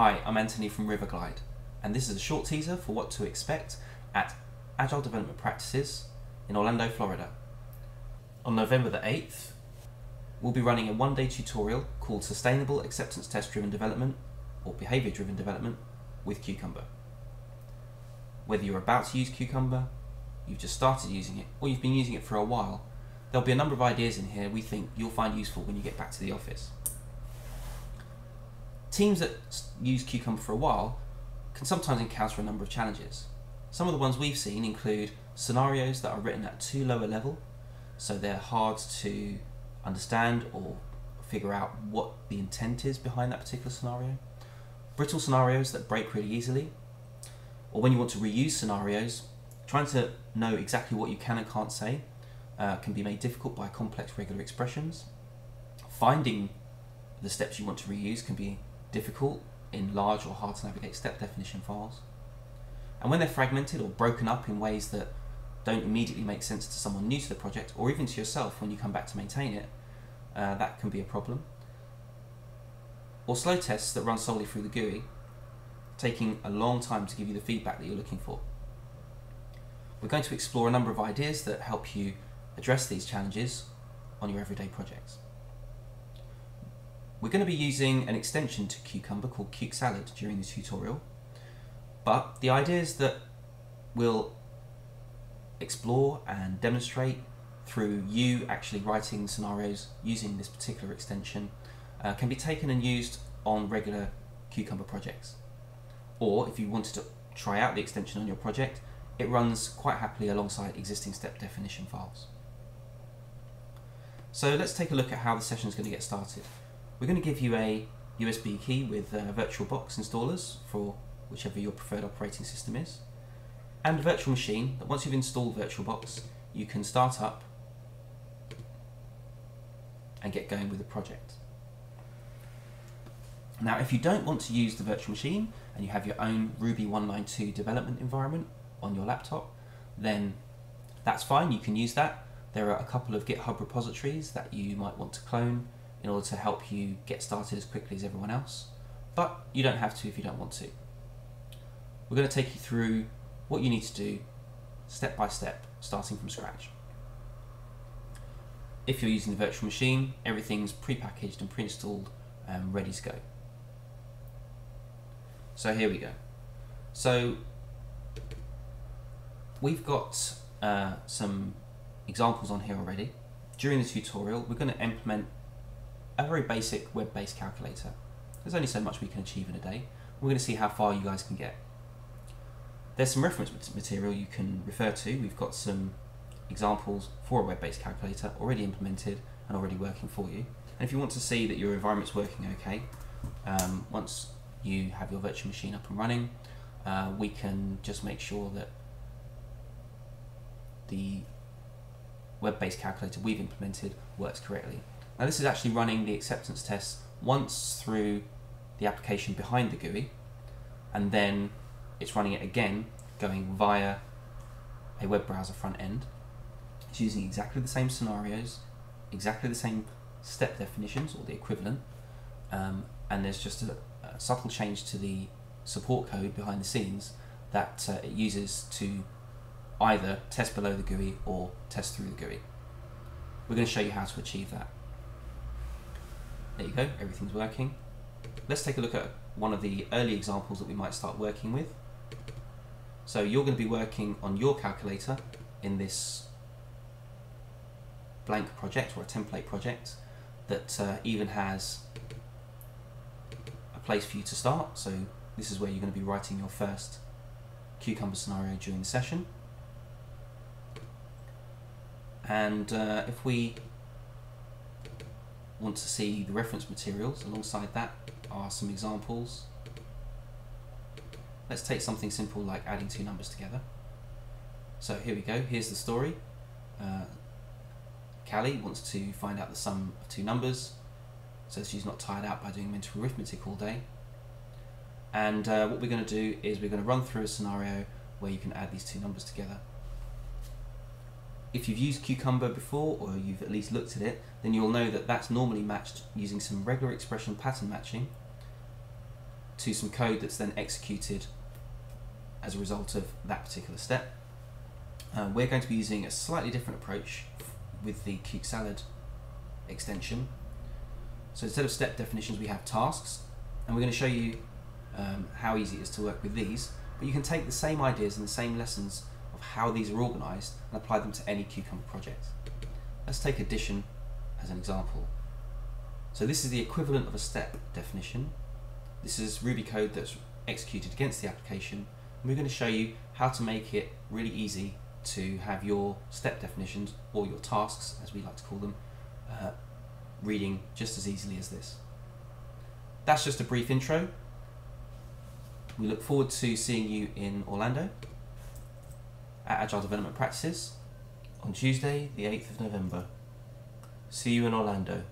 Hi, I'm Anthony from Riverglide, and this is a short teaser for what to expect at Agile Development Practices in Orlando, Florida. On November the 8th, we'll be running a one day tutorial called Sustainable Acceptance Test Driven Development or Behavior Driven Development with Cucumber. Whether you're about to use Cucumber, you've just started using it, or you've been using it for a while, there'll be a number of ideas in here we think you'll find useful when you get back to the office. Teams that use Cucumber for a while can sometimes encounter a number of challenges. Some of the ones we've seen include scenarios that are written at too low a level, so they're hard to understand or figure out what the intent is behind that particular scenario. Brittle scenarios that break really easily, or when you want to reuse scenarios, trying to know exactly what you can and can't say uh, can be made difficult by complex regular expressions. Finding the steps you want to reuse can be difficult in large or hard to navigate step definition files. And when they're fragmented or broken up in ways that don't immediately make sense to someone new to the project or even to yourself when you come back to maintain it, uh, that can be a problem. Or slow tests that run solely through the GUI, taking a long time to give you the feedback that you're looking for. We're going to explore a number of ideas that help you address these challenges on your everyday projects. We're going to be using an extension to Cucumber called CukeSalad during the tutorial, but the ideas that we'll explore and demonstrate through you actually writing scenarios using this particular extension uh, can be taken and used on regular Cucumber projects. Or if you wanted to try out the extension on your project, it runs quite happily alongside existing step definition files. So let's take a look at how the session is going to get started. We're going to give you a USB key with uh, VirtualBox installers for whichever your preferred operating system is, and a virtual machine that once you've installed VirtualBox, you can start up and get going with the project. Now, if you don't want to use the virtual machine and you have your own Ruby 192 development environment on your laptop, then that's fine, you can use that. There are a couple of GitHub repositories that you might want to clone in order to help you get started as quickly as everyone else, but you don't have to if you don't want to. We're going to take you through what you need to do step by step, starting from scratch. If you're using the virtual machine, everything's pre-packaged and pre-installed and ready to go. So here we go. So we've got uh, some examples on here already. During the tutorial, we're going to implement a very basic web-based calculator. There's only so much we can achieve in a day. We're going to see how far you guys can get. There's some reference material you can refer to. We've got some examples for a web-based calculator already implemented and already working for you. And if you want to see that your environment's working okay, um, once you have your virtual machine up and running, uh, we can just make sure that the web-based calculator we've implemented works correctly. Now this is actually running the acceptance test once through the application behind the GUI, and then it's running it again going via a web browser front end. It's using exactly the same scenarios, exactly the same step definitions or the equivalent, um, and there's just a, a, subtle change to the support code behind the scenes that uh, it uses to either test below the GUI or test through the GUI. We're going to show you how to achieve that. There you go, everything's working. Let's take a look at one of the early examples that we might start working with. So you're going to be working on your calculator in this blank project or a template project that uh, even has a place for you to start. So this is where you're going to be writing your first cucumber scenario during the session. And uh, if we want to see the reference materials, alongside that are some examples. Let's take something simple like adding two numbers together. So here we go, here's the story. Uh, Callie wants to find out the sum of two numbers, so she's not tired out by doing mental arithmetic all day. And uh, what we're going to do is we're going to run through a scenario where you can add these two numbers together if you've used Cucumber before or you've at least looked at it, then you'll know that that's normally matched using some regular expression pattern matching to some code that's then executed as a result of that particular step. Uh, we're going to be using a slightly different approach with the CukeSalad extension. So instead of step definitions, we have tasks, and we're going to show you um, how easy it is to work with these. But you can take the same ideas and the same lessons of how these are organised and apply them to any Cucumber project. Let's take addition as an example. So this is the equivalent of a step definition. This is Ruby code that's executed against the application. And we're going to show you how to make it really easy to have your step definitions or your tasks, as we like to call them, uh, reading just as easily as this. That's just a brief intro. We look forward to seeing you in Orlando at Agile Development Practices on Tuesday, the 8th of November. See you in Orlando.